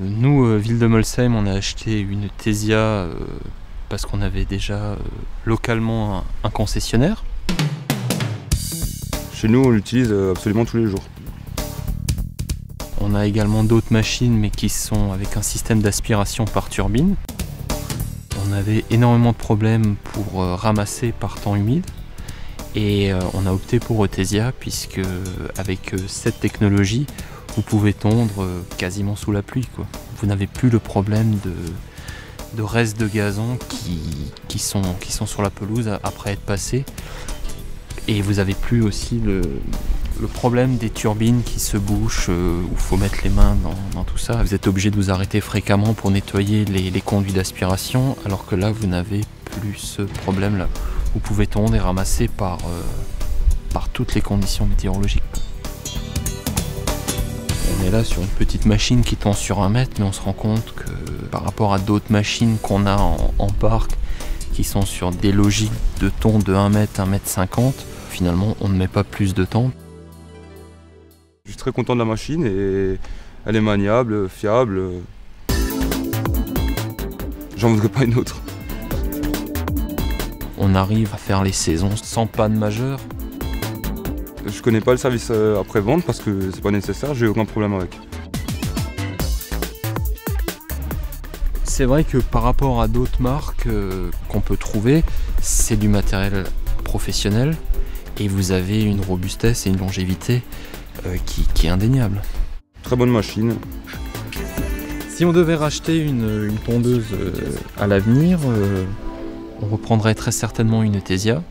de Molsheim, on a acheté une Tesia euh, parce qu'on avait déjà euh, localement un, un concessionnaire. Chez nous, on l'utilise euh, absolument tous les jours. On a également d'autres machines, mais qui sont avec un système d'aspiration par turbine. On avait énormément de problèmes pour euh, ramasser par temps humide. Et euh, on a opté pour Eutesia, puisque avec euh, cette technologie, vous pouvez tondre euh, quasiment sous la pluie. Vous n'avez plus le problème de, restes de gazon qui, sont, sur la pelouse après être passés. Et vous avez plus aussi le, problème des turbines qui se bouchent, euh, où il faut mettre les mains dans, tout ça. Vous êtes obligé de vous arrêter fréquemment pour nettoyer les, conduits d'aspiration, alors que là, vous n'avez plus ce problème-là. Vous pouvez tondre et ramasser par, euh, par toutes les conditions météorologiques. On est là sur une petite machine qui tend sur un mètre, mais on se rend compte que par rapport à d'autres machines qu'on a en, en parc, qui sont sur des logiques de ton de 1 mètre, 1 mètre 50, finalement, on ne met pas plus de temps. Je suis très content de la machine et elle est maniable, fiable. J'en voudrais pas une autre. On arrive à faire les saisons sans panne majeure. Je connais pas le service euh, après-vente parce que c'est pas nécessaire, j'ai aucun problème avec. C'est vrai que par rapport à d'autres marques euh, qu'on peut trouver, c'est du matériel professionnel et vous avez une robustesse et une longévité euh, qui, qui est indéniable. Très bonne machine. Si on devait racheter une, une tondeuse euh, à l'avenir, euh, on reprendrait très certainement une Tesia.